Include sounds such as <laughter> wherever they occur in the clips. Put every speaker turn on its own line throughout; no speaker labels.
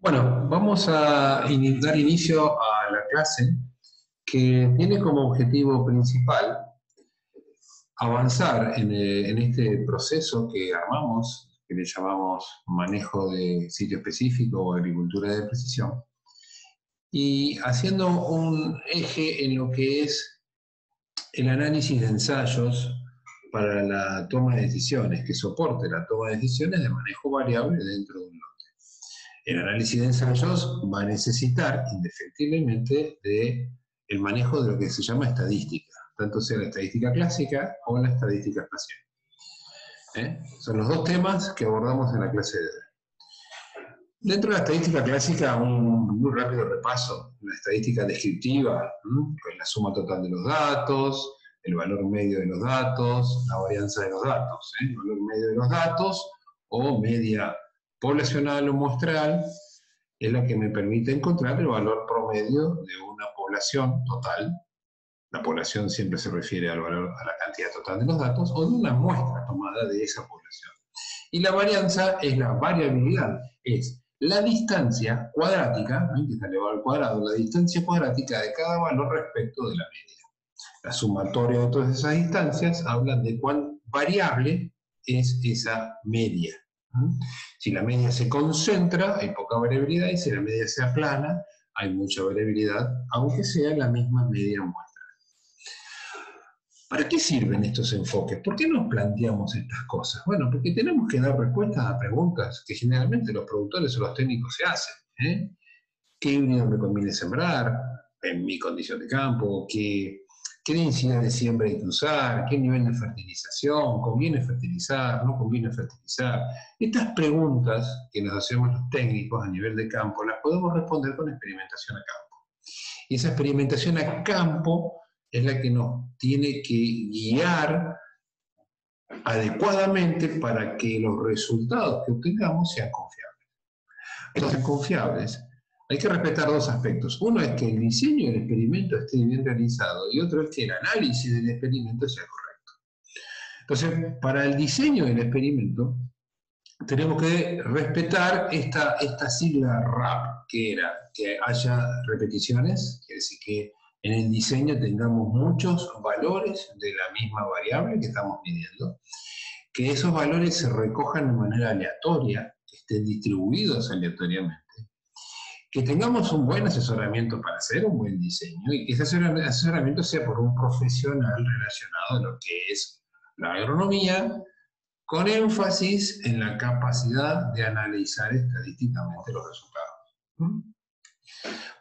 Bueno, vamos a dar inicio a la clase que tiene como objetivo principal avanzar en, eh, en, este proceso que armamos, que le llamamos manejo de sitio específico o agricultura de precisión, y haciendo un eje en lo que es el análisis de ensayos para la toma de decisiones, que soporte la toma de decisiones de manejo variable dentro de un. El análisis de ensayos va a necesitar indefectiblemente de el manejo de lo que se llama estadística, tanto sea la estadística clásica o la estadística espacial. ¿Eh? Son los dos temas que abordamos en la clase de hoy. Dentro de la estadística clásica, un muy rápido repaso. La estadística descriptiva, la suma total de los datos, el valor medio de los datos, la varianza de los datos, ¿eh? el valor medio de los datos o media poblacional o muestral es la que me permite encontrar el valor promedio de una población total. La población siempre se refiere al valor, a la cantidad total de los datos o de una muestra tomada de esa población. Y la varianza es la variabilidad, es la distancia cuadrática, que está elevado al cuadrado, la distancia cuadrática de cada valor respecto de la media. La sumatoria de todas esas distancias hablan de cuán variable es esa media. Si la media se concentra, hay poca variabilidad, y si la media se aplana, hay mucha variabilidad, aunque sea la misma media muestra. ¿Para qué sirven estos enfoques? ¿Por qué nos planteamos estas cosas? Bueno, porque tenemos que dar respuestas a preguntas que generalmente los productores o los técnicos se hacen. ¿eh? ¿Qué híbrido me conviene sembrar en mi condición de campo? ¿Qué, qué densidad de siembra hay que usar, qué nivel de fertilización, conviene fertilizar, no conviene fertilizar. Estas preguntas que nos hacemos los técnicos a nivel de campo las podemos responder con experimentación a campo. Y esa experimentación a campo es la que nos tiene que guiar adecuadamente para que los resultados que obtengamos sean confiables. Sean confiables hay que respetar dos aspectos. Uno es que el diseño del experimento esté bien realizado y otro es que el análisis del experimento sea correcto. Entonces, para el diseño del experimento, tenemos que respetar esta, esta sigla RAP, que era que haya repeticiones, quiere decir que en el diseño tengamos muchos valores de la misma variable que estamos midiendo, que esos valores se recojan de manera aleatoria, estén distribuidos aleatoriamente, que tengamos un buen asesoramiento para hacer un buen diseño y que ese asesoramiento sea por un profesional relacionado a lo que es la agronomía, con énfasis en la capacidad de analizar estadísticamente los resultados.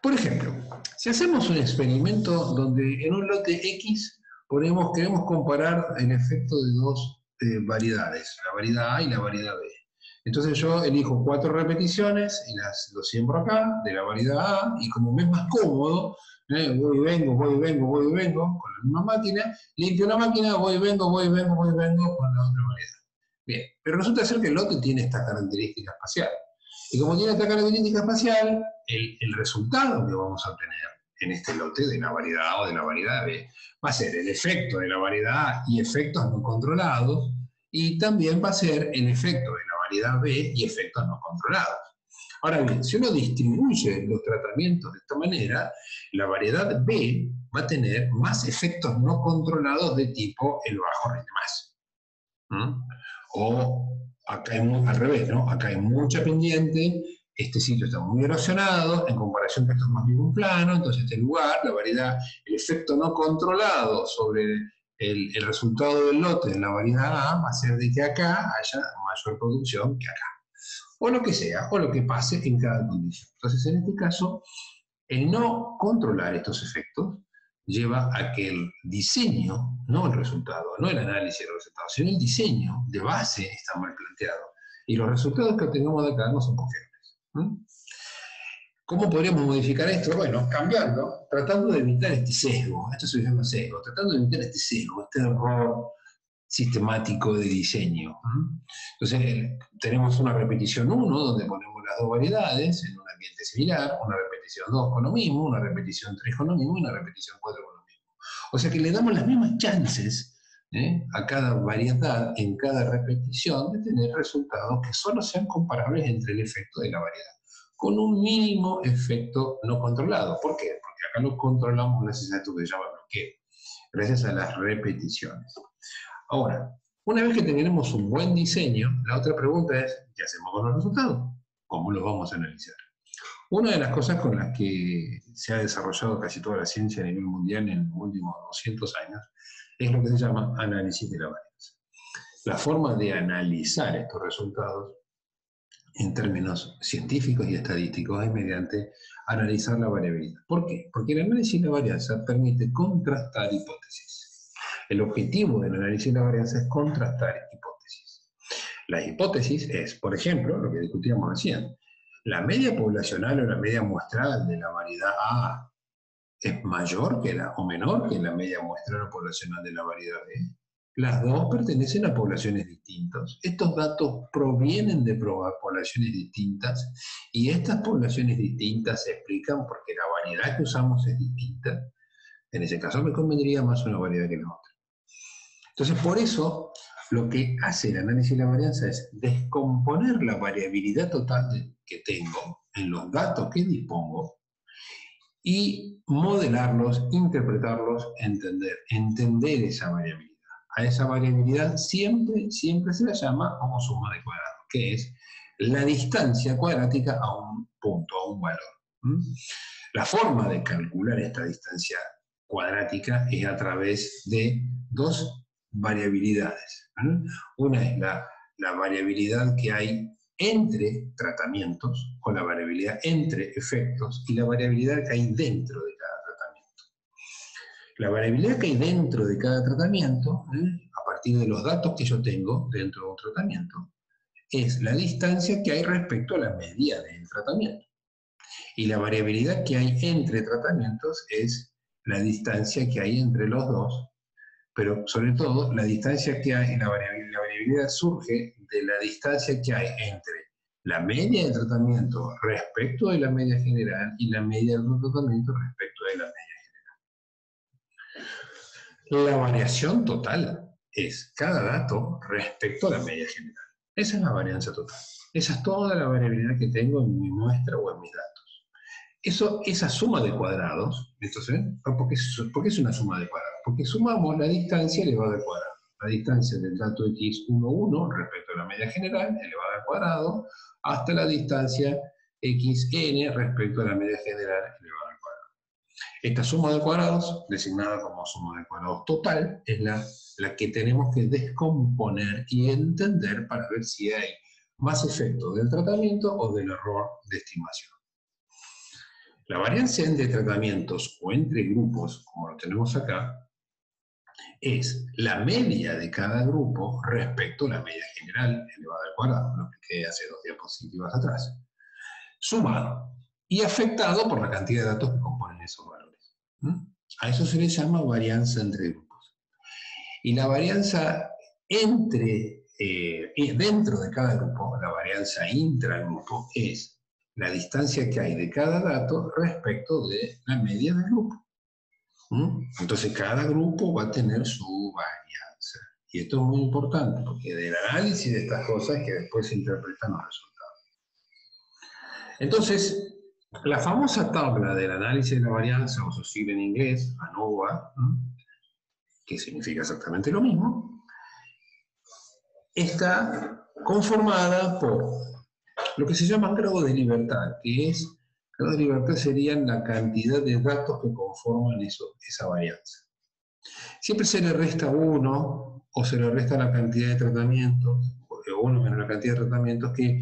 Por ejemplo, si hacemos un experimento donde en un lote X ponemos, queremos comparar el efecto de dos eh, variedades, la variedad A y la variedad B. Entonces yo elijo cuatro repeticiones y las lo siembro acá, de la variedad A, y como me es más cómodo, ¿eh? voy y vengo, voy y vengo, voy y vengo, con la misma máquina, limpio una máquina, voy y vengo, voy y vengo, voy y vengo con la otra variedad. Bien, pero resulta ser que el lote tiene esta característica espacial. Y como tiene esta característica espacial, el, el resultado que vamos a obtener en este lote de la variedad A o de la variedad B va a ser el efecto de la variedad A y efectos no controlados, y también va a ser el efecto de la variedad B y efectos no controlados. Ahora bien, si uno distribuye los tratamientos de esta manera, la variedad B va a tener más efectos no controlados de tipo el bajo rinde más. O acá hay, al revés, ¿no? Acá hay mucha pendiente, este sitio está muy erosionado, en comparación con esto es más bien un plano, entonces este lugar, la variedad, el efecto no controlado sobre el, el, resultado del lote en la variedad A va a ser de que acá haya mayor producción que acá. O lo que sea, o lo que pase en cada condición. Entonces, en este caso, el no controlar estos efectos lleva a que el diseño, no el resultado, no el análisis del resultado, sino el diseño de base está mal planteado. Y los resultados que obtengamos de acá no son confiables. ¿Cómo podríamos modificar esto? Bueno, cambiando, tratando de evitar este sesgo, esto se llama sesgo, tratando de evitar este sesgo, este error sistemático de diseño. Entonces, tenemos una repetición 1, donde ponemos las dos variedades en un ambiente similar, una repetición 2 con lo mismo, una repetición 3 con lo mismo y una repetición 4 con lo mismo. O sea que le damos las mismas chances ¿eh? a cada variedad en cada repetición de tener resultados que solo sean comparables entre el efecto de la variedad. con un mínimo efecto no controlado. ¿Por qué? Porque acá no controlamos gracias a esto que se llama bloqueo, gracias a las repeticiones. Ahora, una vez que tenemos un buen diseño, la otra pregunta es, ¿qué hacemos con los resultados? ¿Cómo los vamos a analizar? Una de las cosas con las que se ha desarrollado casi toda la ciencia a nivel mundial en los últimos 200 años es lo que se llama análisis de la varianza. La forma de analizar estos resultados en términos científicos y estadísticos es mediante analizar la variabilidad. ¿Por qué? Porque el análisis de la varianza permite contrastar hipótesis. El objetivo del análisis de la varianza es contrastar hipótesis. La hipótesis es, por ejemplo, lo que discutíamos recién, la media poblacional o la media muestral de la variedad A es mayor que la, o menor que la media muestral o poblacional de la variedad B. Las dos pertenecen a poblaciones distintas. Estos datos provienen de poblaciones distintas y estas poblaciones distintas se explican porque la variedad que usamos es distinta. En ese caso me convendría más una variedad que la otra. Entonces, por eso, lo que hace el análisis de la varianza es descomponer la variabilidad total que tengo en los datos que dispongo y modelarlos, interpretarlos, entender, entender esa variabilidad. A esa variabilidad siempre, siempre se la llama como suma de cuadrados, que es la distancia cuadrática a un punto, a un valor. La forma de calcular esta distancia cuadrática es a través de dos variabilidades. Una es la, la variabilidad que hay entre tratamientos, o la variabilidad entre efectos, y la variabilidad que hay dentro de cada tratamiento. La variabilidad que hay dentro de cada tratamiento, ¿eh? a partir de los datos que yo tengo dentro de un tratamiento, es la distancia que hay respecto a la media del tratamiento. Y la variabilidad que hay entre tratamientos es la distancia que hay entre los dos, pero sobre todo la distancia que hay, la variabilidad, la variabilidad surge de la distancia que hay entre la media de tratamiento respecto de la media general y la media de tratamiento respecto de la media general. La variación total es cada dato respecto a la media general. Esa es la varianza total. Esa es toda la variabilidad que tengo en mi muestra o en mis datos. Eso, esa suma de cuadrados, entonces, ¿por qué, ¿por qué es una suma de cuadrados? Porque sumamos la distancia elevada al cuadrado la distancia del dato x11 respecto a la media general elevada al cuadrado hasta la distancia xn respecto a la media general elevada al cuadrado. Esta suma de cuadrados, designada como suma de cuadrados total, es la, la que tenemos que descomponer y entender para ver si hay más efecto del tratamiento o del error de estimación. La varianza entre tratamientos o entre grupos, como lo tenemos acá, es la media de cada grupo respecto a la media general elevada al cuadrado, lo que hace dos diapositivas atrás, sumado y afectado por la cantidad de datos que componen esos valores. A eso se le llama varianza entre grupos. Y la varianza entre, eh, dentro de cada grupo, la varianza intragrupo, es la distancia que hay de cada dato respecto de la media del grupo. ¿Mm? Entonces cada grupo va a tener su varianza. Y esto es muy importante, porque del análisis de estas cosas que después se interpretan los resultados. Entonces, la famosa tabla del análisis de la varianza, o su en inglés, ANOVA, que significa exactamente lo mismo, está conformada por lo que se llama grado de libertad, que es la libertad serían la cantidad de datos que conforman eso, esa varianza. Siempre se le resta uno o se le resta la cantidad de tratamientos, o uno menos la cantidad de tratamientos, que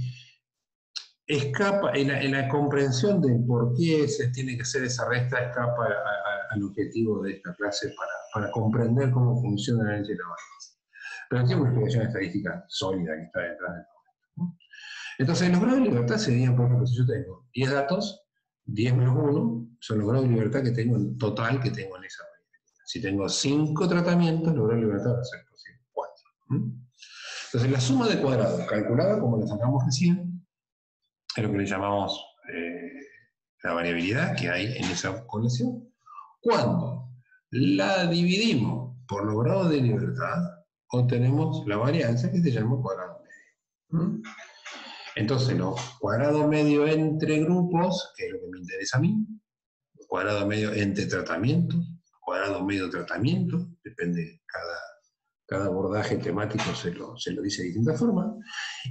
escapa, en la, comprensión de por qué se tiene que hacer esa resta, escapa al objetivo de esta clase para, comprender cómo funciona la ley de la varianza. Pero tiene una explicación estadística sólida que está detrás de todo. Entonces, los grados de libertad serían, por ejemplo, si yo tengo 10 datos, 10 menos 1 son los grados de libertad que tengo en total que tengo en esa variabilidad. Si tengo 5 tratamientos, los grados de libertad van a ser posible 4. Entonces, la suma de cuadrados calculada, como la sacamos recién, es lo que le llamamos eh, la variabilidad que hay en esa colección. Cuando la dividimos por los grados de libertad, obtenemos la varianza que se llama cuadrado medio. Entonces, lo cuadrado medio entre grupos, que es lo que me interesa a mí, cuadrado medio entre tratamientos, cuadrado medio tratamiento, depende cada, cada abordaje temático se lo, se lo dice de distinta forma,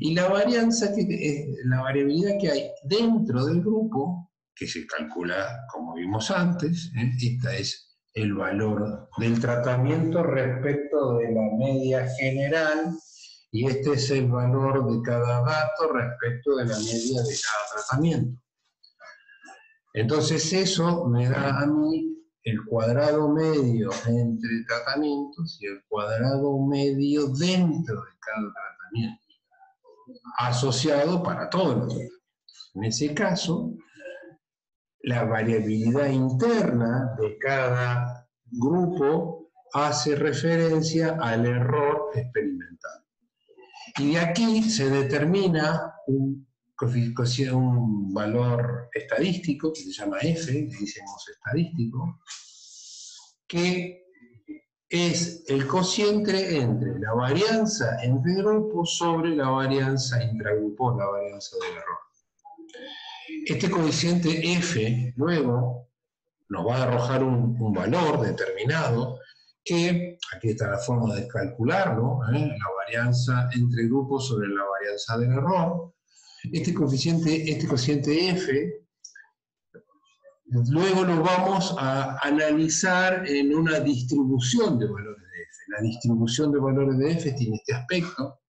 y la varianza, que, la variabilidad que hay dentro del grupo, que se calcula como vimos antes, ¿eh? esta es el valor del tratamiento respecto de la media general, y este es el valor de cada dato respecto de la media de cada tratamiento. Entonces eso me da a mí el cuadrado medio entre tratamientos y el cuadrado medio dentro de cada tratamiento, asociado para todos los tratamientos. En ese caso, la variabilidad interna de cada grupo hace referencia al error experimental. Y de aquí se determina un, un valor estadístico que se llama F, le decimos estadístico, que es el cociente entre la varianza entre grupos sobre la varianza intragrupo, la varianza del error. Este cociente F luego nos va a arrojar un, valor determinado que, aquí está la forma de calcularlo, ¿eh? la varianza entre grupos sobre la varianza del error. Este coeficiente, este cociente F Luego lo vamos a analizar en una distribución de valores de f. La distribución de valores de f tiene este aspecto,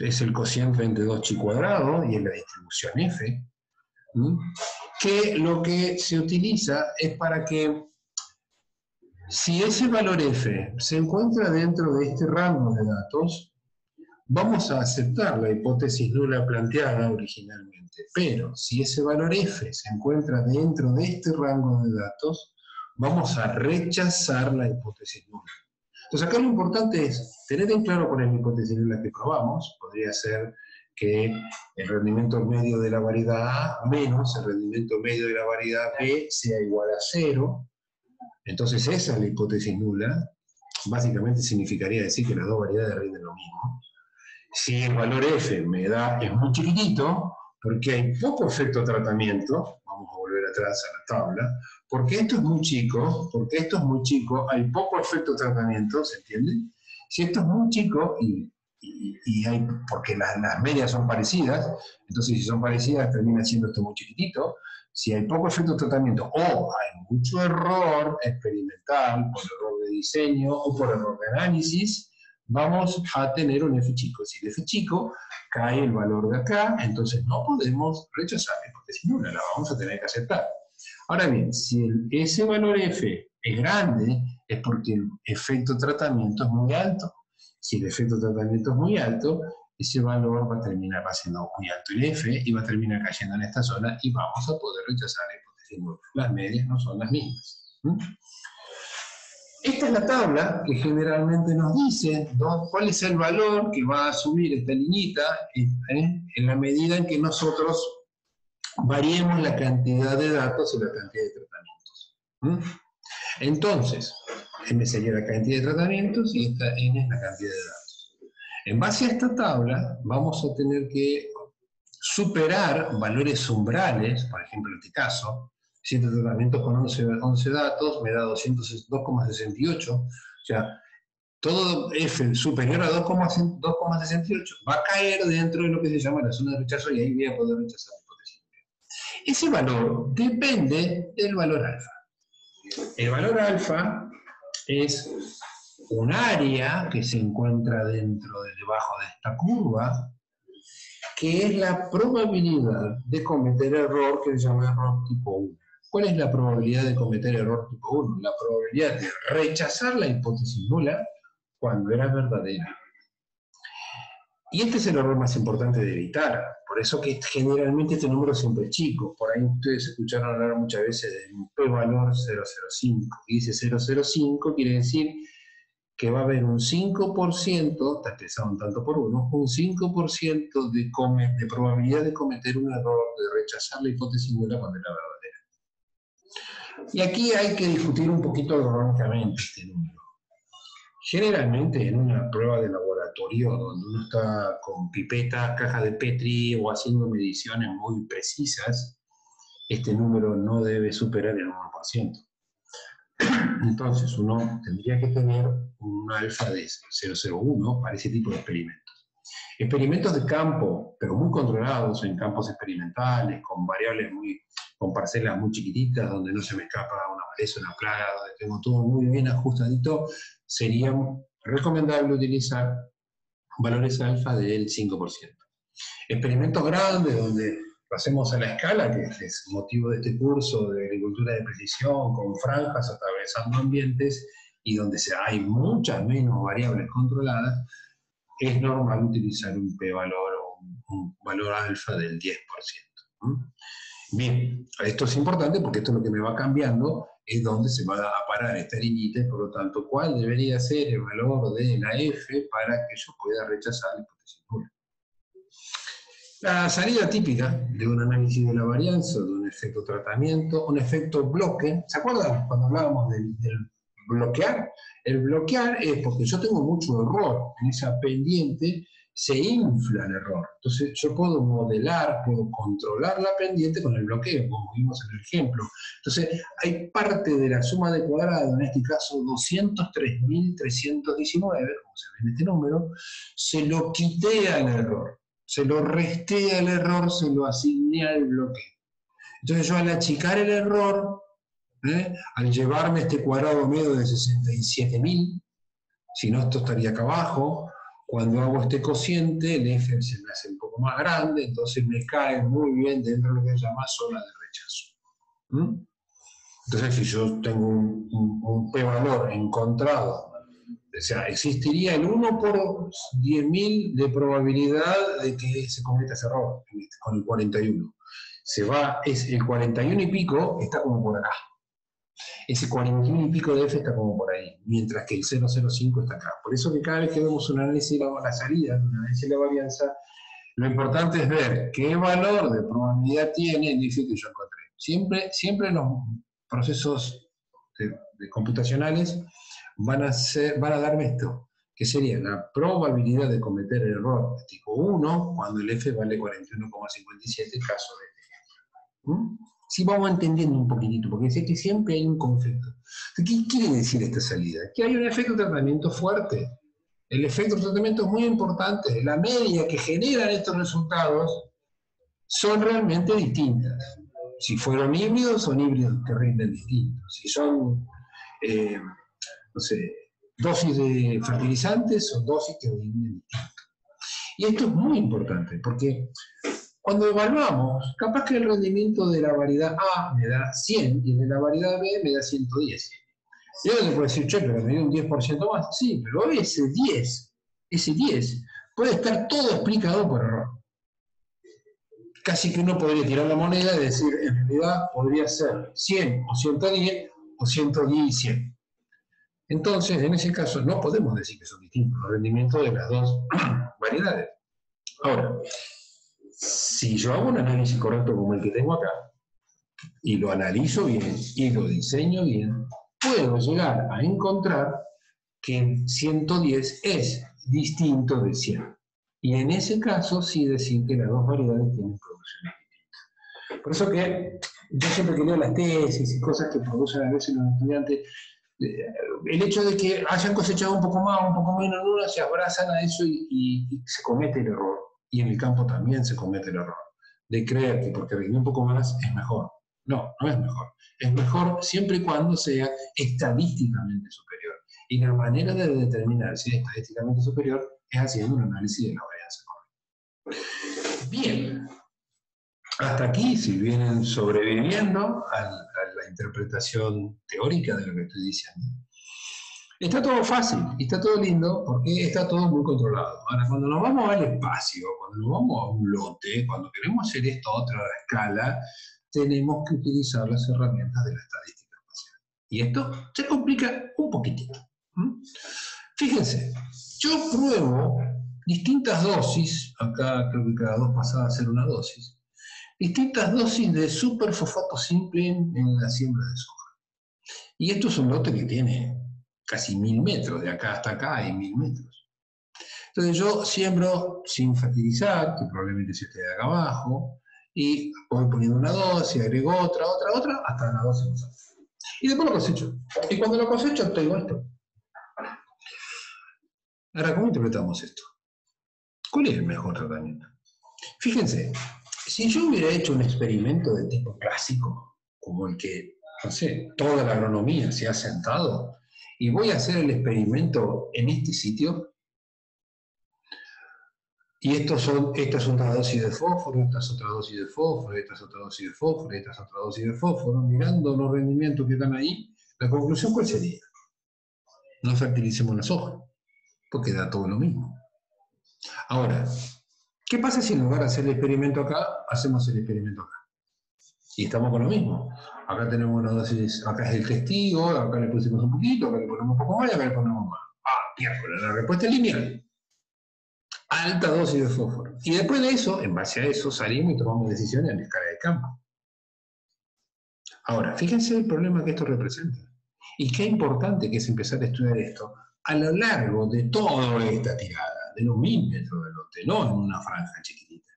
es el cociente entre 2chi cuadrado y es la distribución f, que lo que se utiliza es para que si ese valor f se encuentra dentro de este rango de datos, vamos a aceptar la hipótesis nula planteada originalmente, pero si ese valor f se encuentra dentro de este rango de datos, vamos a rechazar la hipótesis nula. Entonces acá lo importante es tener en claro cuál es la hipótesis nula que probamos, podría ser que el rendimiento medio de la variedad A menos el rendimiento medio de la variedad B sea igual a cero, entonces esa es la hipótesis nula, básicamente significaría decir que las dos variedades rinden lo mismo, si el valor F me da, es muy chiquitito, porque hay poco efecto tratamiento, vamos a volver atrás a la tabla, porque esto es muy chico, porque esto es muy chico, hay poco efecto tratamiento, ¿se entiende? Si esto es muy chico y, porque las, medias son parecidas, entonces si son parecidas termina siendo esto muy chiquitito, si hay poco efecto tratamiento o hay mucho error experimental por error de diseño o por error de análisis, vamos a tener un f chico. Si el f chico cae el valor de acá, entonces no podemos rechazarle, porque si no, la vamos a tener que aceptar. Ahora bien, si ese valor f es grande, es porque el efecto tratamiento es muy alto. Si el efecto tratamiento es muy alto, ese valor va a terminar siendo muy alto el f y va a terminar cayendo en esta zona y vamos a poder rechazar la hipótesis Las medias no son las mismas. Esta es la tabla que generalmente nos dice cuál es el valor que va a asumir esta liñita ¿eh? en la medida en que nosotros variemos la cantidad de datos y la cantidad de tratamientos. Entonces, M sería la cantidad de tratamientos y esta N es la cantidad de datos. En base a esta tabla, vamos a tener que superar valores umbrales, por ejemplo en este caso, 7 tratamientos con 11, 11 datos, me da 2,68. O sea, todo F superior a 2,68 va a caer dentro de lo que se llama la zona de rechazo y ahí voy a poder rechazar la hipótesis. Ese valor depende del valor alfa. El valor alfa es un área que se encuentra dentro de debajo de esta curva, que es la probabilidad de cometer error que se llama error tipo 1. ¿Cuál es la probabilidad de cometer error tipo 1? La probabilidad de rechazar la hipótesis nula cuando era verdadera. Y este es el error más importante de evitar. Por eso que generalmente este número siempre es chico. Por ahí ustedes escucharon hablar muchas veces del p-valor 005. Y dice 005 quiere decir que va a haber un 5%, está expresado un tanto por uno, un 5% de, de probabilidad de cometer un error, de rechazar la hipótesis nula cuando era verdadera. Y aquí hay que discutir un poquito erróneamente este número. Generalmente en una prueba de laboratorio donde uno está con pipetas, cajas de Petri o haciendo mediciones muy precisas, este número no debe superar el 1%. Entonces uno tendría que tener un alfa de 001 para ese tipo de experimentos. Experimentos de campo, pero muy controlados en campos experimentales, con variables muy, con parcelas muy chiquititas, donde no se me escapa una maleza, una plaga, donde tengo todo muy bien ajustadito, sería recomendable utilizar valores alfa del 5%. Experimentos grandes, donde pasemos a la escala, que es motivo de este curso de agricultura de precisión, con franjas atravesando ambientes y donde hay muchas menos variables controladas, es normal utilizar un p-valor o un, valor alfa del 10%. Bien, esto es importante porque esto es lo que me va cambiando, es donde se va a parar esta límite, por lo tanto, ¿cuál debería ser el valor de la F para que yo pueda rechazar la hipótesis nula? La salida típica de un análisis de la varianza, de un efecto tratamiento, un efecto bloque, ¿se acuerdan cuando hablábamos del bloquear? El bloquear es porque yo tengo mucho error en esa pendiente, se infla el error. Entonces yo puedo modelar, puedo controlar la pendiente con el bloqueo, como vimos en el ejemplo. Entonces hay parte de la suma de cuadrado, en este caso 203.319, como se ve en este número, se lo quité al error, se lo resté al error, se lo asigné al bloqueo. Entonces yo al achicar el error, ¿eh? al llevarme este cuadrado medio de 67.000, si no esto estaría acá abajo, cuando hago este cociente, el F se me hace un poco más grande, entonces me cae muy bien dentro de lo que se llama zona de rechazo. Entonces, si yo tengo un, P-valor encontrado, o sea, existiría el 1 por 10.000 de probabilidad de que se cometa ese error, este, con el 41. Se va, es el 41 y pico está como por acá ese 41 y pico de F está como por ahí, mientras que el 005 está acá. Por eso que cada vez que vemos un análisis de la, salida, un análisis de la varianza, lo importante es ver qué valor de probabilidad tiene el F que yo encontré. Siempre, siempre los procesos computacionales van a, ser, van a darme esto, que sería la probabilidad de cometer error de tipo 1 cuando el F vale 41,57, caso de este ejemplo si vamos entendiendo un poquitito, porque sé que siempre hay un conflicto. ¿Qué quiere decir esta salida? Que hay un efecto de tratamiento fuerte. El efecto de tratamiento es muy importante. La media que generan estos resultados son realmente distintas. Si fueron híbridos, son híbridos que rinden distintos. Si son, eh, no sé, dosis de fertilizantes, son dosis que distintos. Y esto es muy importante, porque cuando evaluamos, capaz que el rendimiento de la variedad A me da 100 y el de la variedad B me da 110. Y uno le puede decir, che, pero me dio un 10% más. Sí, pero ese 10, ese 10, puede estar todo explicado por error. Casi que uno podría tirar la moneda y decir, en realidad podría ser 100 o 110 o 110 y 100. Entonces, en ese caso, no podemos decir que son distintos los rendimientos de las dos <clears throat> variedades. Ahora, si yo hago un análisis correcto como el que tengo acá, y lo analizo bien, y lo diseño bien, puedo llegar a encontrar que 110 es distinto de 100. Y en ese caso sí decir que las dos variedades tienen producciones distintas. Por eso que yo siempre que leo las tesis y cosas que producen a veces los estudiantes, el hecho de que hayan cosechado un poco más, un poco menos en se abrazan a eso y se comete el error y en el campo también se comete el error de creer que porque rinde un poco más es mejor. No, no es mejor. Es mejor siempre y cuando sea estadísticamente superior. Y la manera de determinar si es estadísticamente superior es haciendo un análisis de la varianza Bien, hasta aquí, si vienen sobreviviendo a la interpretación teórica de lo que estoy diciendo, Está todo fácil y está todo lindo porque está todo muy controlado. Ahora, cuando nos vamos al espacio, cuando nos vamos a un lote, cuando queremos hacer esto a otra escala, tenemos que utilizar las herramientas de la estadística espacial. Y esto se complica un poquitito. Fíjense, yo pruebo distintas dosis, acá creo que cada dos pasadas a ser una dosis, distintas dosis de superfosfato simple en la siembra de soja. Y esto es un lote que tiene casi mil metros, de acá hasta acá hay mil metros. Entonces yo siembro sin fertilizar, que probablemente se esté de acá abajo, y voy poniendo una dosis, agrego otra, otra, otra, hasta la dosis. Y después lo cosecho. Y cuando lo cosecho, tengo esto. Ahora, ¿cómo interpretamos esto? ¿Cuál es el mejor tratamiento? Fíjense, si yo hubiera hecho un experimento de tipo clásico, como el que, no sé, toda la agronomía se ha sentado, y voy a hacer el experimento en este sitio, y estos son, esta es una dosis de fósforo, esta es otra dosis de fósforo, esta es otra dosis de fósforo, esta es otra dosis de fósforo, mirando los rendimientos que están ahí, la conclusión cuál sería? No fertilicemos las hojas, porque da todo lo mismo. Ahora, ¿qué pasa si en lugar de hacer el experimento acá, hacemos el experimento acá? Y estamos con lo mismo. Acá tenemos una dosis, acá es el testigo, acá le pusimos un poquito, acá le ponemos un poco más y acá le ponemos más. Ah, miércoles, la respuesta es lineal alta dosis de fósforo. Y después de eso, en base a eso, salimos y tomamos decisiones en la escala de campo. Ahora, fíjense el problema que esto representa. Y qué importante que es empezar a estudiar esto a lo largo de toda esta tirada, de los mil metros de no en una franja chiquitita.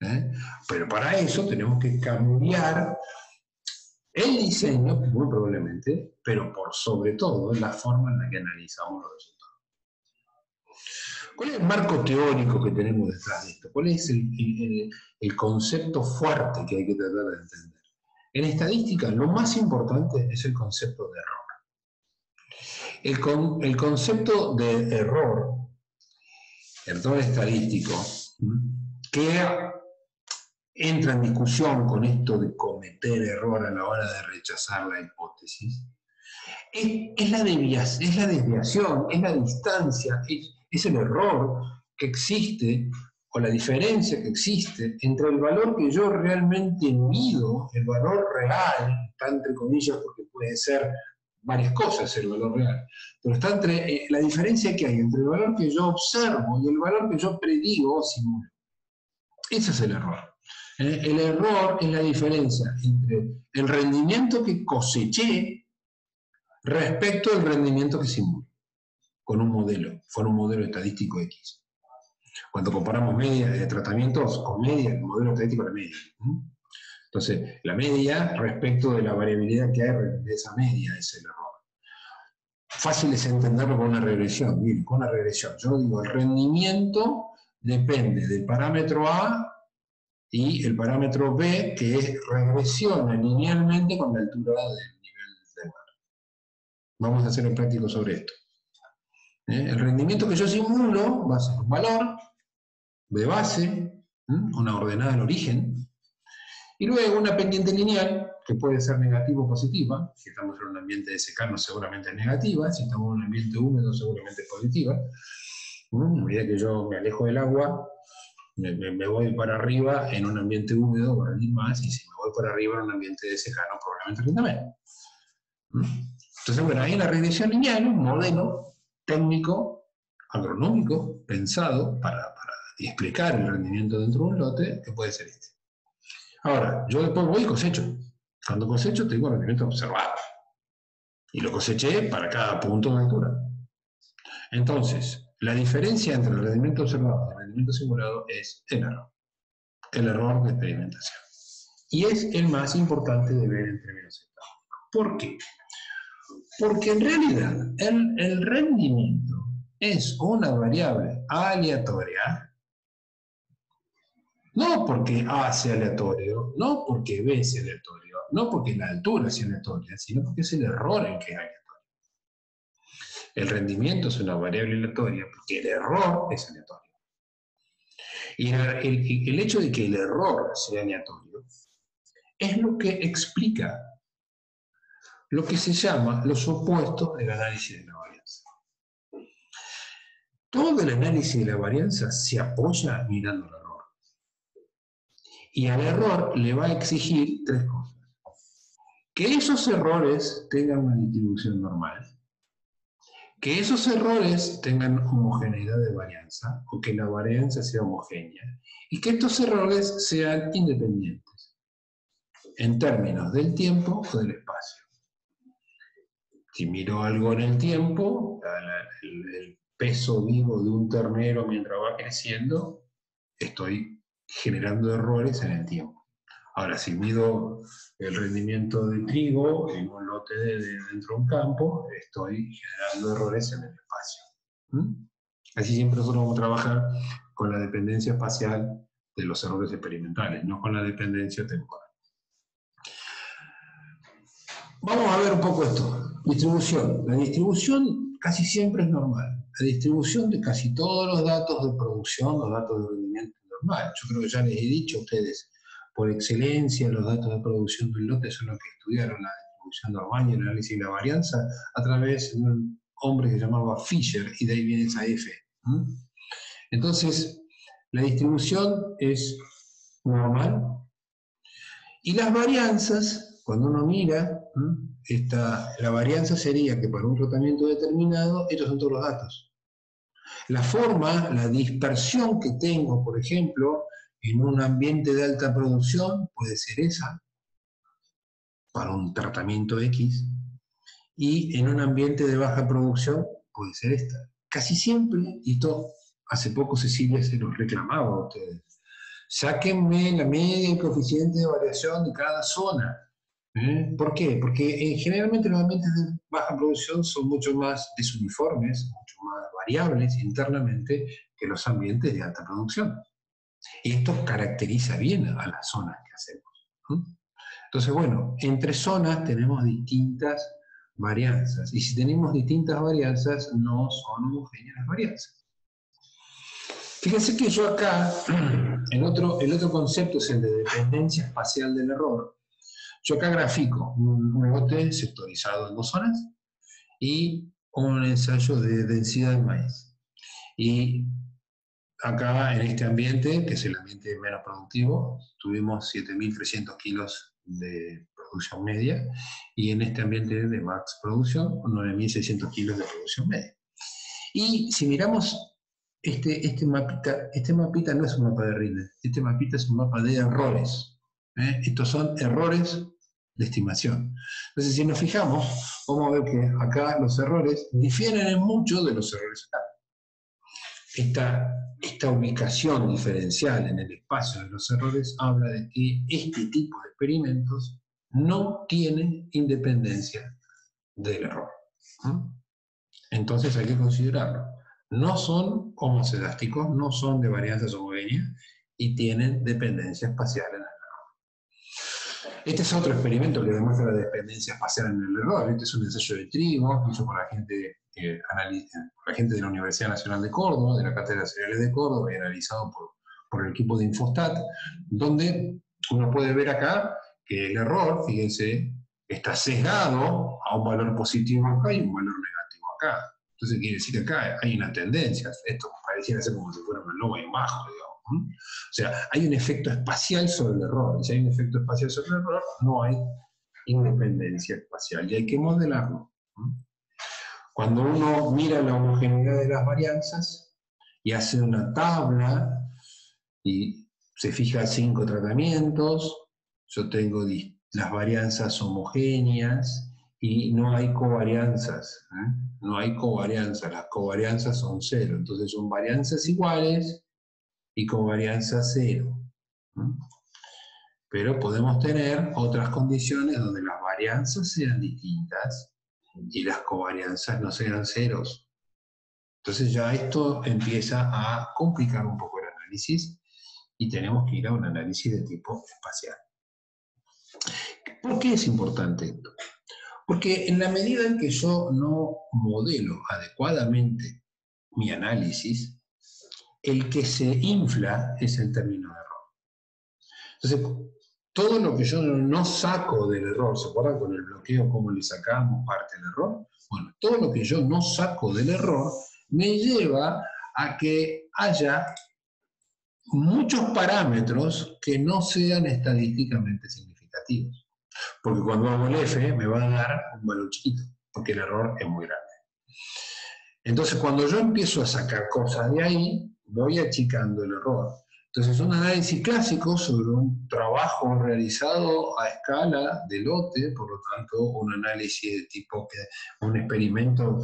¿eh? Pero para eso tenemos que cambiar el diseño, muy probablemente, pero por sobre todo la forma en la que analizamos los resultados. ¿Cuál es el marco teórico que tenemos detrás de esto? ¿Cuál es el, concepto fuerte que hay que tratar de entender? En estadística, lo más importante es el concepto de error. El, concepto de error, error estadístico, que entra en discusión con esto de cometer error a la hora de rechazar la hipótesis, es, la, desviación, es la desviación, es la distancia, es, es el error que existe o la diferencia que existe entre el valor que yo realmente mido, el valor real, entre comillas porque puede ser varias cosas el valor real, pero está entre eh, la diferencia que hay entre el valor que yo observo y el valor que yo predigo o simulo. Ese es el error. Eh, el error es la diferencia entre el rendimiento que coseché respecto al rendimiento que simulo con un modelo, con un modelo estadístico X. Cuando comparamos medias de tratamientos con medias, el modelo estadístico es la media. Entonces, la media respecto de la variabilidad que hay de esa media es el error. Fácil es entenderlo con una regresión. Miren, con una regresión. Yo digo, el rendimiento depende del parámetro A y el parámetro B, que es regresiona linealmente con la altura del nivel del mar. Vamos a hacer un práctico sobre esto. ¿eh? El rendimiento que yo simulo va a ser un valor de base, una ordenada al origen, y luego una pendiente lineal, que puede ser negativa o positiva, si estamos en un ambiente de secano seguramente es negativa, si estamos en un ambiente húmedo seguramente es positiva. A medida que yo me alejo del agua, me, voy para arriba en un ambiente húmedo, va a más, y si me voy para arriba en un ambiente de secano, probablemente rinda menos. Entonces, bueno, ahí la regresión lineal, un modelo técnico, agronómico, pensado para, explicar el rendimiento dentro de un lote, que puede ser este. Ahora, yo después voy y cosecho. Cuando cosecho tengo rendimiento observado. Y lo coseché para cada punto de altura. Entonces, la diferencia entre el rendimiento observado y el rendimiento simulado es el error. El error de experimentación. Y es el más importante de ver en términos estadísticos. ¿Por qué? Porque en realidad el, rendimiento es una variable aleatoria no porque A sea aleatorio, no porque B sea aleatorio, no porque la altura sea aleatoria, sino porque es el error en que es aleatorio. El rendimiento es una variable aleatoria porque el error es aleatorio. Y el, el hecho de que el error sea aleatorio es lo que explica lo que se llama los opuestos del análisis de la varianza. Todo el análisis de la varianza se apoya mirando error. Y al error le va a exigir tres cosas. Que esos errores tengan una distribución normal, que esos errores tengan homogeneidad de varianza, o que la varianza sea homogénea, y que estos errores sean independientes, en términos del tiempo o del espacio. Si miro algo en el tiempo, el, peso vivo de un ternero mientras va creciendo, estoy generando errores en el tiempo. Ahora, si mido el rendimiento de trigo en un lote de, dentro de un campo, estoy generando errores en el espacio. Así siempre nosotros vamos a trabajar con la dependencia espacial de los errores experimentales, no con la dependencia temporal. Vamos a ver un poco esto. Distribución. La distribución casi siempre es normal. La distribución de casi todos los datos de producción, los datos de rendimiento Yo creo que ya les he dicho a ustedes, por excelencia, los datos de producción del lote son los que estudiaron la distribución normal y el análisis de la varianza a través de un hombre que se llamaba Fisher y de ahí viene esa F. Entonces, la distribución es normal y las varianzas cuando uno mira, esta, la varianza sería que para un tratamiento determinado, estos son todos los datos. La forma, la dispersión que tengo, por ejemplo, en un ambiente de alta producción, puede ser esa, para un tratamiento X, y en un ambiente de baja producción, puede ser esta. Casi siempre, y esto hace poco Cecilia se los reclamaba a ustedes, sáquenme la media y coeficiente de variación de cada zona. ¿Por qué? Porque eh, generalmente los ambientes de baja producción son mucho más desuniformes, mucho más variables internamente que los ambientes de alta producción. Y esto caracteriza bien a las zonas que hacemos. Entonces, bueno, entre zonas tenemos distintas varianzas. Y si tenemos distintas varianzas, no son homogéneas las varianzas. Fíjense que yo acá, <clears throat> el otro, el otro concepto es el de dependencia espacial del error. Yo acá grafico un, lote sectorizado en dos zonas y un ensayo de densidad de maíz. Y acá en este ambiente, que es el ambiente menos productivo, tuvimos 7.300 kilos de producción media y en este ambiente de max producción, 9.600 kilos de producción media. Y si miramos este, este, mapita, este mapita no es un mapa de rinde, este mapita es un mapa de errores. ¿Eh? Estos son errores de estimación. Entonces, si nos fijamos, vamos a ver que acá los errores difieren en mucho de los errores acá. Esta, esta ubicación diferencial en el espacio de los errores habla de que este tipo de experimentos no tienen independencia del error. Entonces hay que considerarlo. No son homosedásticos, no son de varianzas homogéneas y tienen dependencia espacial en este es otro experimento que demuestra la dependencia espacial en el error. Este es un ensayo de trigo hecho por la gente, eh, la gente de la Universidad Nacional de Córdoba, de la Cátedra de Cereales de Córdoba, y analizado por, por el equipo de Infostat, donde uno puede ver acá que el error, fíjense, está sesgado a un valor positivo acá y un valor negativo acá. Entonces quiere decir que acá hay una tendencia. Esto pareciera ser como si fuera una loba y bajo, digamos. O sea, hay un efecto espacial sobre el error. Y si hay un efecto espacial sobre el error, no hay independencia espacial y hay que modelarlo. Cuando uno mira la homogeneidad de las varianzas y hace una tabla y se fija cinco tratamientos, yo tengo las varianzas homogéneas y no hay covarianzas. ¿eh? No hay covarianzas, las covarianzas son cero. Entonces son varianzas iguales y covarianza cero. Pero podemos tener otras condiciones donde las varianzas sean distintas y las covarianzas no sean ceros. Entonces ya esto empieza a complicar un poco el análisis y tenemos que ir a un análisis de tipo espacial. ¿Por qué es importante esto? Porque en la medida en que yo no modelo adecuadamente mi análisis, el que se infla es el término de error. Entonces, todo lo que yo no saco del error, ¿se acuerdan con el bloqueo cómo le sacamos parte del error? Bueno, todo lo que yo no saco del error me lleva a que haya muchos parámetros que no sean estadísticamente significativos. Porque cuando hago el F me va a dar un valor chiquito, porque el error es muy grande. Entonces, cuando yo empiezo a sacar cosas de ahí, voy achicando el error. Entonces, un análisis clásico sobre un trabajo realizado a escala de lote, por lo tanto, un análisis de tipo, que, un experimento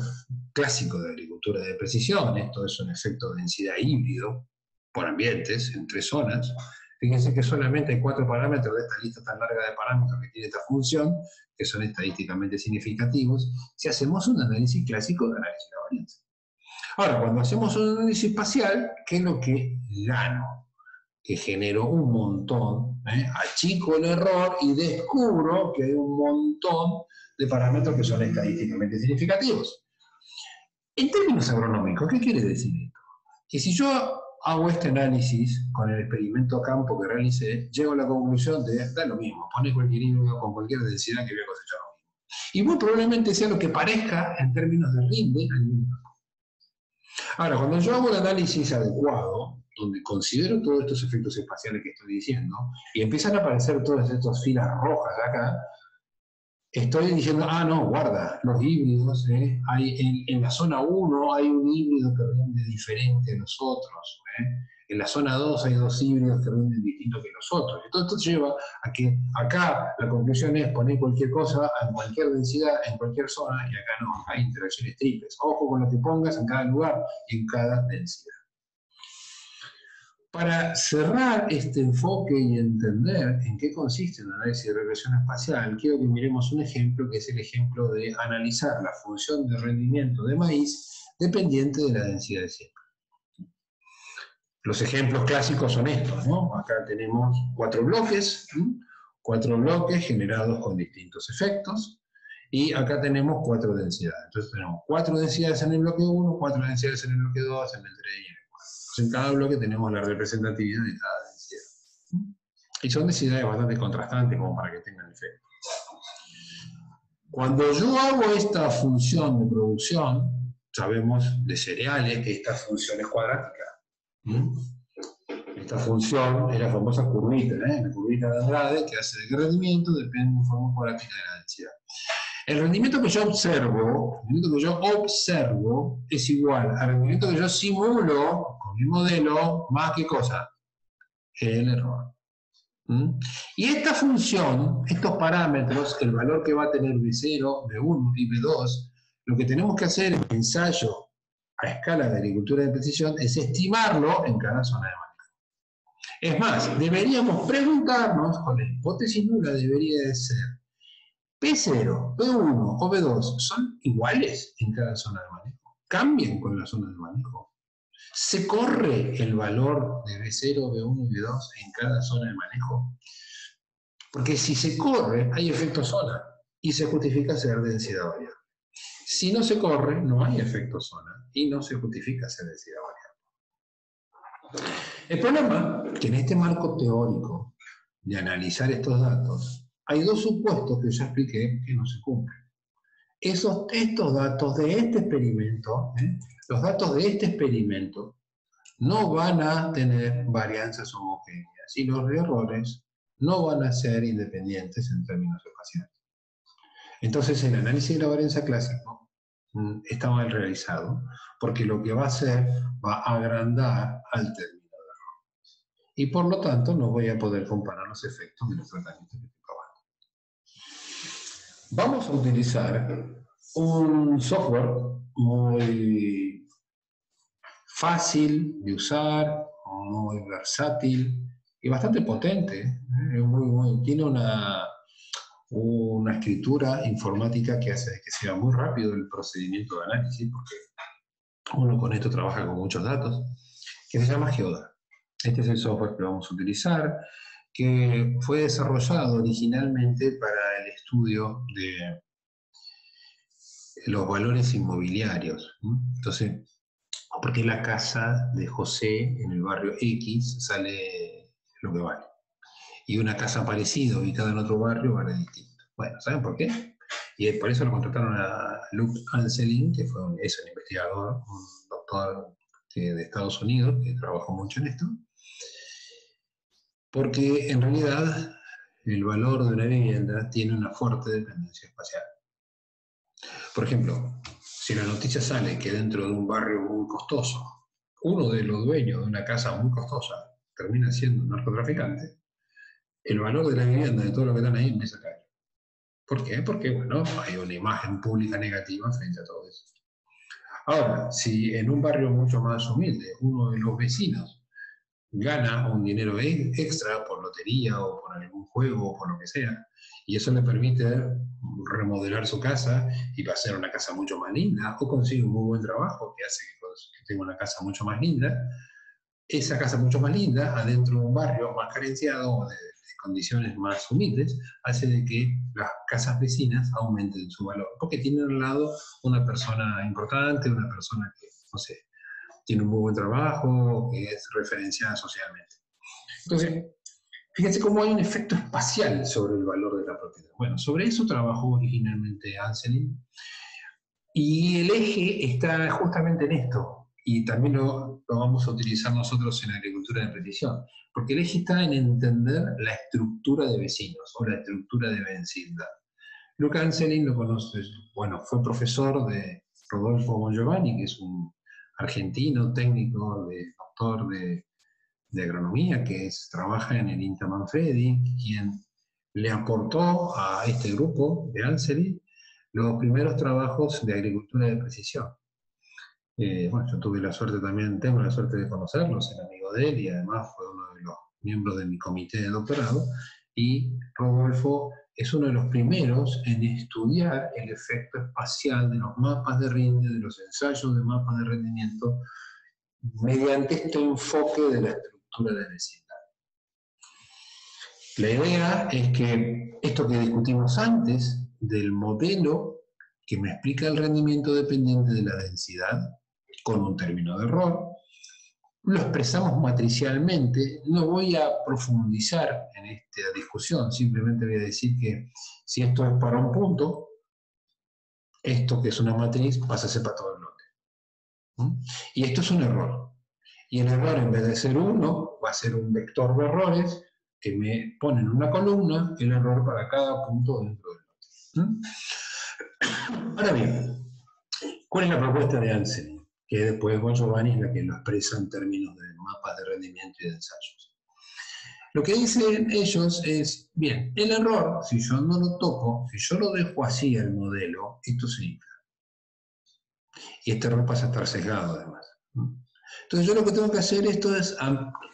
clásico de agricultura de precisión, esto es un efecto de densidad híbrido por ambientes, en tres zonas. Fíjense que solamente hay cuatro parámetros de esta lista tan larga de parámetros que tiene esta función, que son estadísticamente significativos, si hacemos un análisis clásico de análisis de varianza. Ahora, cuando hacemos un análisis espacial, ¿qué es lo que gano? que genero un montón, ¿eh? achico el error y descubro que hay un montón de parámetros que son estadísticamente significativos. En términos agronómicos, ¿qué quiere decir esto? Que si yo hago este análisis con el experimento campo que realicé, llego a la conclusión de, da lo mismo, pone cualquier híbrido con cualquier densidad que voy a cosechar lo mismo. Y muy probablemente sea lo que parezca en términos de rinde a nivel Ahora, cuando yo hago el análisis adecuado, donde considero todos estos efectos espaciales que estoy diciendo, y empiezan a aparecer todas estas filas rojas acá, estoy diciendo, ah, no, guarda, los híbridos, ¿eh? hay, en, la zona 1 hay un híbrido que rinde diferente a los otros, ¿eh? en la zona 2 hay dos híbridos que rinden distinto que los otros. Entonces esto lleva a que acá la conclusión es poner cualquier cosa en cualquier densidad, en cualquier zona, y acá no, hay interacciones triples. Ojo con lo que pongas en cada lugar y en cada densidad. Para cerrar este enfoque y entender en qué consiste el análisis de regresión espacial, quiero que miremos un ejemplo que es el ejemplo de analizar la función de rendimiento de maíz dependiente de la densidad de siembra. Los ejemplos clásicos son estos, ¿no? Acá tenemos cuatro bloques, cuatro bloques generados con distintos efectos, y acá tenemos cuatro densidades. Entonces tenemos cuatro densidades en el bloque 1, cuatro densidades en el bloque 2, en el 3 en cada bloque tenemos la representatividad de cada densidad. Y son densidades bastante contrastantes como para que tengan efecto. Cuando yo hago esta función de producción, sabemos de cereales que esta función es cuadrática. Esta función es la famosa curvita, ¿eh? la curvita de Andrade, que hace qué rendimiento depende de forma cuadrática de la densidad. El rendimiento que yo observo, el rendimiento que yo observo es igual al rendimiento que yo simulo mi modelo, más que cosa, el error. ¿Mm? Y esta función, estos parámetros, el valor que va a tener B0, B1 y B2, lo que tenemos que hacer en ensayo a escala de agricultura de precisión es estimarlo en cada zona de manejo. Es más, deberíamos preguntarnos, con la hipótesis nula debería de ser, P0, P1 o P2 son iguales en cada zona de manejo. Cambian con la zona de manejo. Se corre el valor de B0, B1 y B2 en cada zona de manejo. Porque si se corre, hay efecto zona y se justifica ser densidad variable. Si no se corre, no hay efecto zona y no se justifica ser densidad variable. El problema es que en este marco teórico de analizar estos datos, hay dos supuestos que ya expliqué que no se cumplen. Esos, estos datos de este experimento, ¿eh? Los datos de este experimento, no van a tener varianzas homogéneas y los errores no van a ser independientes en términos espaciales. Entonces el análisis de la varianza clásico mm, está mal realizado, porque lo que va a hacer va a agrandar al término de error. Y por lo tanto no voy a poder comparar los efectos de los tratamientos Vamos a utilizar un software muy fácil de usar, muy versátil y bastante potente. ¿eh? tiene una, una escritura informática que hace que sea muy rápido el procedimiento de análisis, porque uno con esto trabaja con muchos datos, que se llama Geoda. Este es el software que vamos a utilizar que fue desarrollado originalmente para el estudio de los valores inmobiliarios. Entonces, porque la casa de José en el barrio X sale lo que vale. Y una casa parecida ubicada en otro barrio vale distinto. Bueno, ¿saben por qué? Y por eso lo contrataron a Luke Anselin, que fue es un investigador, un doctor de Estados Unidos, que trabajó mucho en esto, porque en realidad el valor de una vivienda tiene una fuerte dependencia espacial. Por ejemplo, si la noticia sale que dentro de un barrio muy costoso, uno de los dueños de una casa muy costosa termina siendo un narcotraficante, el valor de la vivienda, de todo lo que están ahí, empieza a caer. ¿Por qué? Porque, bueno, hay una imagen pública negativa frente a todo eso. Ahora, si en un barrio mucho más humilde uno de los vecinos gana un dinero extra por lotería o por algún juego o por lo que sea, y eso le permite remodelar su casa y ser una casa mucho más linda, o consigue un muy buen trabajo que hace que tenga una casa mucho más linda, esa casa mucho más linda, adentro de un barrio más carenciado o de, condiciones más humildes, hace de que las casas vecinas aumenten su valor, porque tienen al lado una persona importante, una persona que, no sé, tiene un muy buen trabajo, que es referenciada socialmente. Entonces, fíjense cómo hay un efecto espacial sobre el valor de la propiedad. Bueno, sobre eso trabajó originalmente Anselin, y el eje está justamente en esto, y también lo, vamos a utilizar nosotros en agricultura de precisión, porque el eje está en entender la estructura de vecinos o la estructura de vecindad. Luca Anselin lo conoce, bueno, fue profesor de Rodolfo Bongiovanni, que es un argentino técnico, de, doctor de, de agronomía, que es, trabaja en el INTA Manfredi, quien le aportó a este grupo de Anselin los primeros trabajos de agricultura de precisión. Eh, bueno, yo tuve la suerte también, tengo la suerte de conocerlo, ser amigo de él y además fue uno de los miembros de mi comité de doctorado. Y Rodolfo es uno de los primeros en estudiar el efecto espacial de los mapas de rinde, de los ensayos de mapas de rendimiento, mediante este enfoque de la estructura de vecindad. La idea es que esto que discutimos antes del modelo que me explica el rendimiento dependiente de la densidad, con un término de error. Lo expresamos matricialmente. No voy a profundizar en esta discusión, simplemente voy a decir que si esto es para un punto, esto que es una matriz pasa a ser para todo el lote. ¿Mm? Y esto es un error. Y el error, en vez de ser uno, va a ser un vector de errores que me pone en una columna el error para cada punto dentro del lote. ¿Mm? Ahora bien, ¿cuál es la propuesta de Ansel? Que después Bon Giovanni es la que lo expresa en términos de mapas de rendimiento y de ensayos. Lo que dicen ellos es, bien, el error, si yo no lo toco, si yo lo dejo así el modelo, esto se infla. Y este error pasa a estar sesgado además. Entonces yo lo que tengo que hacer esto es